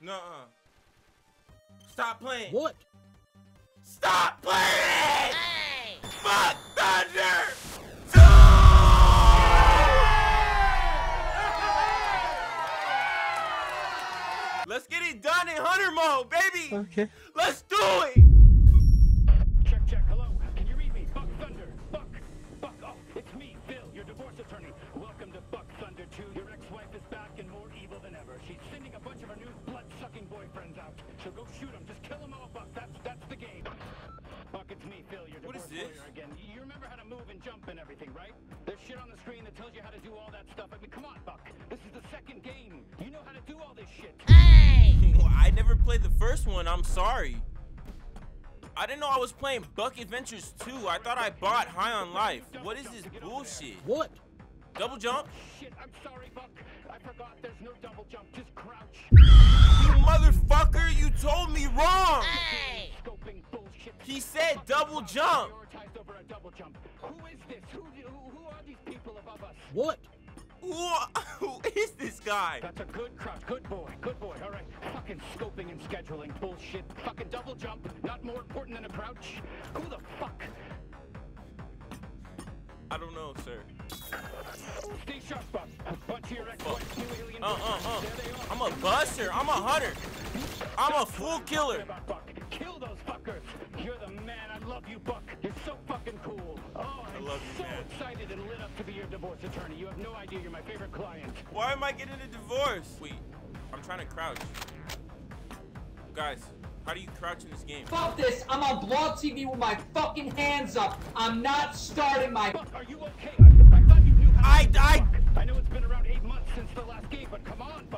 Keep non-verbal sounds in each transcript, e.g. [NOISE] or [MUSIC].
Nuh-uh. Stop playing. What? Stop playing! Hey! Fuck Thunder! [LAUGHS] Let's get it done in Hunter mode, baby! Okay. Let's do it! Buck. That's that's the game. Buck, it's me, Phil, your What divorce is this? lawyer again. You remember how to move and jump and everything, right? There's shit on the screen that tells you how to do all that stuff. I mean, come on, Buck. This is the second game. You know how to do all this shit. Hey! [LAUGHS] I never played the first one, I'm sorry. I didn't know I was playing Buck Adventures 2. I thought I bought High on Life. What is this bullshit? What? Double jump? Shit, I'm sorry, Buck. I forgot there's no double jump. Just He said double jump! Prioritized over a double jump. Who is this? Who, who, who are these people above us? What? Who, is this guy? That's a good crouch. Good boy. Good boy. All right. Fucking scoping and scheduling bullshit. Fucking double jump. Not more important than a crouch. Who the fuck? I don't know, sir. Stay sharp, Buck. A bunch of your ex-wife's new alien Uh, uh, uh. boyfriends. There they are. I'm a buster. I'm a hunter. I'm a full killer. You, Buck. You're so fucking cool. Oh, I'm love you, so man. excited and lit up to be your divorce attorney. You have no idea. You're my favorite client. Why am I getting a divorce? Wait, I'm trying to crouch. Guys, how do you crouch in this game? Fuck this! I'm on Blog TV with my fucking hands up. I'm not starting my. Buck, are you okay? I, I thought you knew how I- to do I- I know it's been around eight months since the last game, but come on, Buck.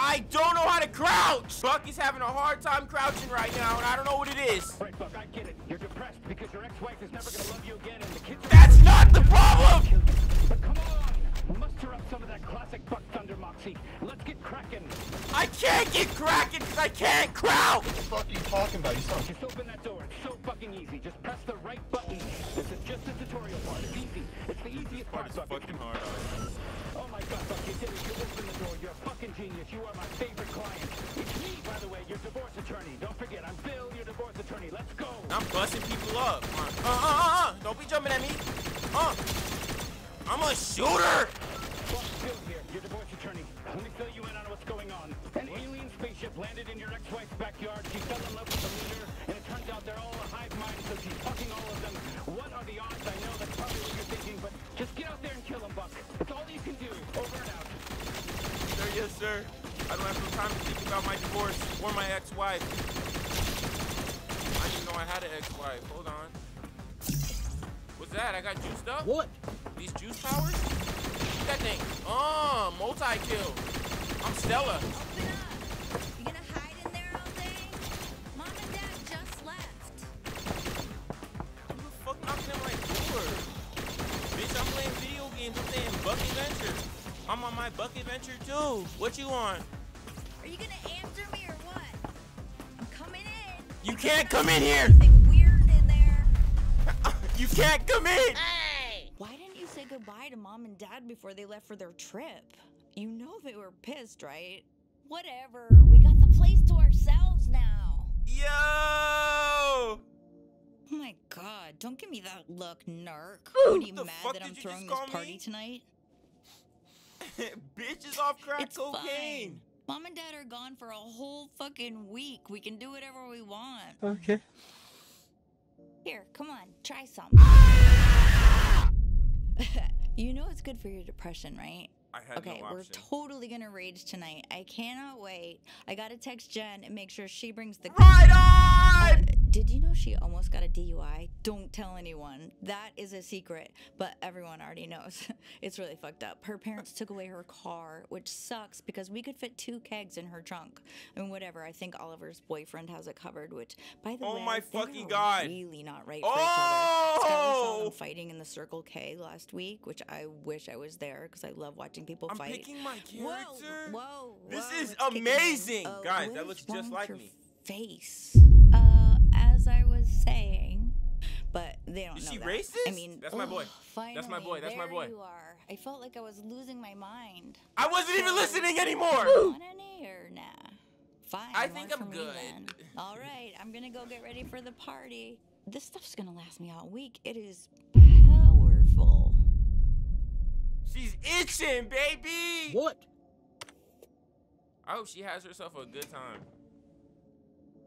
I don't know how to crouch! Bucky's having a hard time crouching right now, and I don't know what it is. Right, Buck, I get it. You're depressed because your ex-wife is never gonna love you again, and the kids are That's not the problem! But come on, muster up some of that classic Buck Thunder moxie. Let's get cracking. I can't get cracking because I can't crouch! What the fuck are you talking about? You sound Just open that door. It's so fucking easy. Just press the right button. This is just the tutorial part. It's easy. It's the easiest part, It's fucking hard. Oh my god, Buck, you did it. You opened the door. You're a fucking genius. You are my favorite client. It's me, by the way, your divorce attorney. Don't forget, I'm Bill, your divorce attorney. Let's go. I'm busting people up. Uh, uh, uh, uh, don't be jumping at me. Uh, I'm a shooter! Buck, Bill here, your divorce attorney. Let me fill you in on what's going on. An alien spaceship landed in your ex-wife's backyard. She fell in love with the leader, and it turns out they're all a hive mind, so she's fucking all of them. What are the odds? I know that's probably what you're thinking, but just get out there and kill them, Buck. Yes, sir. I don't have no time to think about my divorce or my ex-wife. I didn't know I had an ex-wife. Hold on. What's that? I got juiced up? What? These juice powers? Shoot that thing. Oh, multi-kill. I'm Stella. Open up! You gonna hide in there all day? Mom and Dad just left. Who the fuck knocking at my door? Bitch, I'm playing video games. I'm playing Buck Adventure. I'm on my Buck Adventure too. What you want? Are you gonna answer me or what? I'm coming in. You can't come in here. Weird in there? [LAUGHS] You can't come in. Hey! Why didn't you say goodbye to Mom and Dad before they left for their trip? You know they were pissed, right? Whatever. We got the place to ourselves now. Yo! Oh my god, don't give me that look, narc. What are you the mad that I'm did you just throwing this party me? tonight? [LAUGHS] Bitch is off crack it's cocaine. fine. Mom and Dad are gone for a whole fucking week. We can do whatever we want. Okay. Here, come on, try some. [LAUGHS] you know it's good for your depression, right? I had Okay, no we're totally gonna rage tonight. I cannot wait. I gotta text Jen and make sure she brings the. right on! Did you know she almost got a DUI? Don't tell anyone. That is a secret, but everyone already knows. [LAUGHS] it's really fucked up. Her parents took away her car, which sucks because we could fit two kegs in her trunk. I mean, whatever. I think Oliver's boyfriend has it covered. Which, by the Oh way, my fucking God. really not right for each other. Skylar saw Oh! them fighting in the Circle K last week, which I wish I was there because I love watching people I'm fight. picking my character. Whoa, whoa, This is it's kicking in. amazing. Guys, that looks just like me. Face. Uh, as I was saying, but they don't Is know she that. racist? I mean, That's my boy. Finally, That's oh, my boy. That's my there boy. You are. I felt like I was losing my mind. I wasn't even listening anymore. Want any or nah? Fine. I think I'm good. then. All right, I'm gonna go get ready for the party. This stuff's gonna last me all week. It is powerful. She's itching, baby. What? I hope she has herself a good time.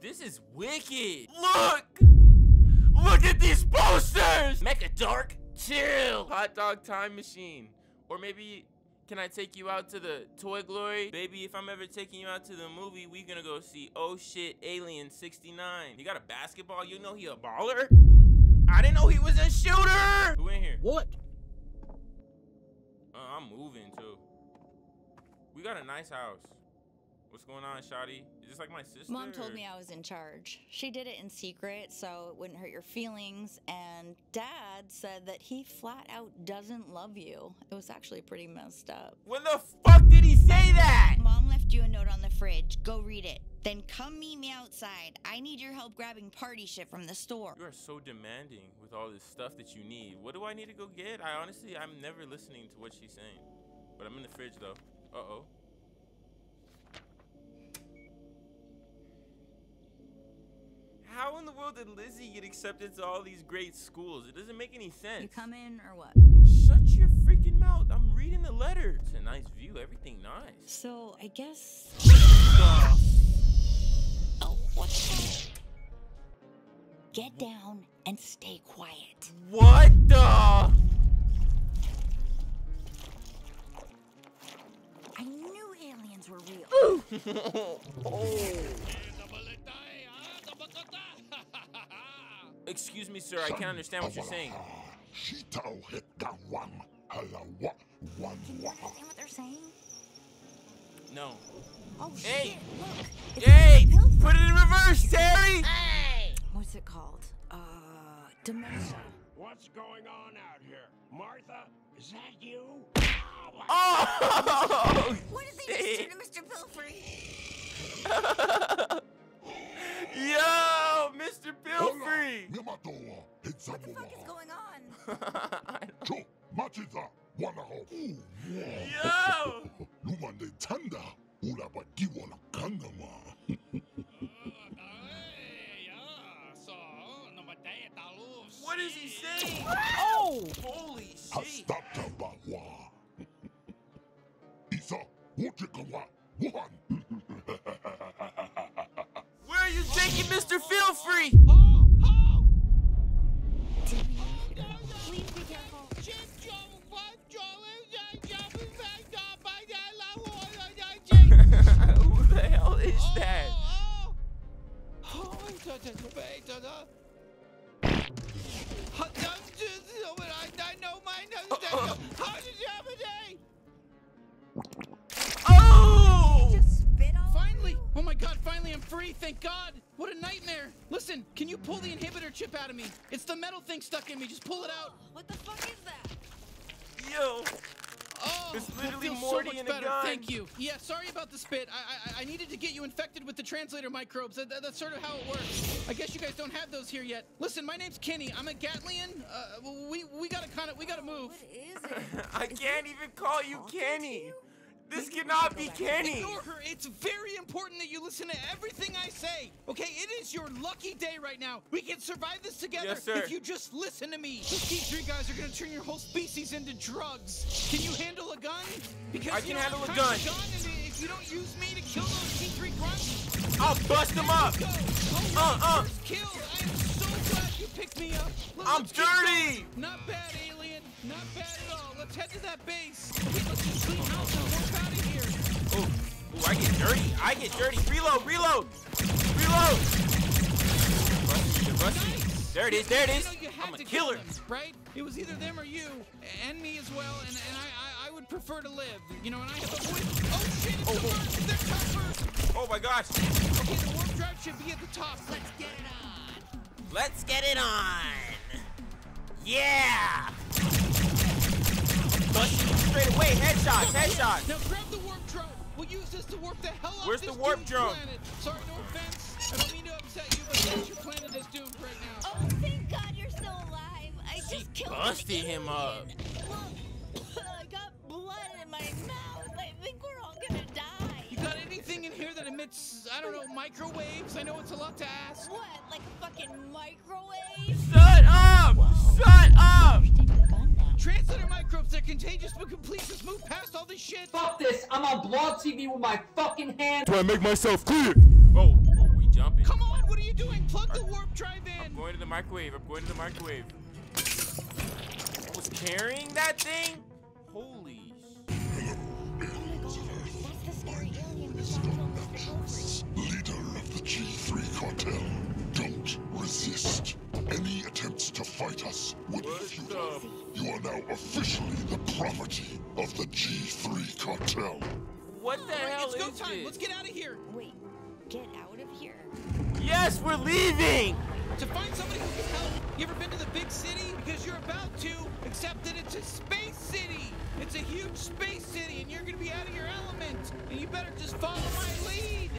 This is wicked. Look! Look at these posters! Mecha Dark, chill! Hot dog time machine. Or maybe, can I take you out to the Toy Glory? Baby, if I'm ever taking you out to the movie, we gonna go see Oh Shit Alien 69. You got a basketball? You know he a baller? I didn't know he was a shooter! Who in here? What? Uh, I'm moving too. We got a nice house. What's going on, Shotty? Is this like my sister? Mom told me I was in charge. She did it in secret so it wouldn't hurt your feelings. And Dad said that he flat out doesn't love you. It was actually pretty messed up. When the fuck did he say that? Mom left you a note on the fridge. Go read it. Then come meet me outside. I need your help grabbing party shit from the store. You are so demanding with all this stuff that you need. What do I need to go get? I honestly, I'm never listening to what she's saying. But I'm in the fridge though. Uh oh. How in the world did Lizzie get accepted to all these great schools? It doesn't make any sense. You come in or what? Shut your freaking mouth. I'm reading the letter. It's a nice view. Everything nice. So I guess. Ugh. Oh, what's that? Get down and stay quiet. What the? I knew aliens were real. [LAUGHS] Oh. Excuse me, sir. I can't understand what you're saying. Shitao hekawan halawa wan Can you understand what they're saying? No. Oh Hey! shit! Look, it's Hey! Put it in reverse, Terry! What's it called? Uh, dementia. [SIGHS] What's going on out here? Martha, is that you? Oh! [LAUGHS] What did they just do to Mr. Pilfery? [LAUGHS] Yo, Mr. Pilfrey! Yamatoa What the fuck is going on? [LAUGHS] cho machiza wanaho Yo! lumande tanda ulabagiwa la kandama [LAUGHS] [LAUGHS] oh, What is he saying? Oh! Holy shit! That? Oh! Just spit all Finally! over you? Oh my god, finally I'm free, thank god! What a nightmare! Listen, can you pull the inhibitor chip out of me? It's the metal thing stuck in me, just pull it out! What the fuck is that? Yo! Oh, It's literally feels Morty so much in a better. gun. Thank you. Yeah, sorry about the spit. I, I I needed to get you infected with the translator microbes. That, that- that's sort of how it works. I guess you guys don't have those here yet. Listen, my name's Kenny. I'm a Gatlian. Uh, we we gotta kind of we gotta move. What is it? [LAUGHS] I Is can't it even call you talking to Kenny. You? This Maybe cannot be go. Kenny. Ignore her. It's very important that you listen to everything I say. Okay, it is your lucky day right now. We can survive this together Yes, sir. if you just listen to me. Those G3 guys are gonna turn your whole species into drugs. Can you handle a gun? Because I you can know, handle I'm a gun. if you don't use me to kill those G3 grunts, I'll bust them up. Oh, Uh, uh. Kill. I am so glad you picked me up. Let- I'm dirty. Not bad, alien. Not bad at all. Let's head to that base. Okay, let's just clean house and walk out of here. Ooh, ooh, I get dirty. I get dirty. Reload, reload, reload. Rusty, rusty. Nice. There it is, there it You know, you I'm a killer. them, right? It was either them or you, and me as well, and, and I, I, I would prefer to live. You know, and I have a voice. Oh shit, it's Oh, the oh. They're tougher. Oh my gosh. Okay, the warp drive should be at the top. Let's get it on. Let's get it on. Yeah. Busting you straight away. Headshots, headshots. Now grab the warp drone. We'll use this to warp the hell out Where's of this the warp drone? Planet. Sorry, no offense. I don't mean to upset you, but yes, your planet is doomed right now. Oh, thank God you're still alive. I She just killed busted an him up. alien. Look, [LAUGHS] I got blood in my mouth. I think we're all gonna die. You got anything in here that emits, I don't know, microwaves? I know it's a lot to ask. What? Like a fucking microwave? Shut up! Shut up! Translator microbes, they're contagious, but can please just move past all this shit. Fuck this. I'm on Blog TV with my fucking hands. Do I make myself clear? Oh, oh, we jumping. Come on, what are you doing? Plug the warp drive in. I'm going to the microwave. I'm going to the microwave. I was carrying that thing? Holy sh- my god, that's the scary alien we saw from Mr. Goldrick. Leader of the G3 cartel. Don't resist. Any attempts to fight us would be futile. You are now officially the property of the G3 cartel. What the Alright, hell it's go time. this? Let's get out of here. Wait, get out of here. Yes, we're leaving! To find somebody who can help. You ever been to the big city? Because you're about to, except that it's a space city. It's a huge space city, and you're gonna be out of your element. And you better just follow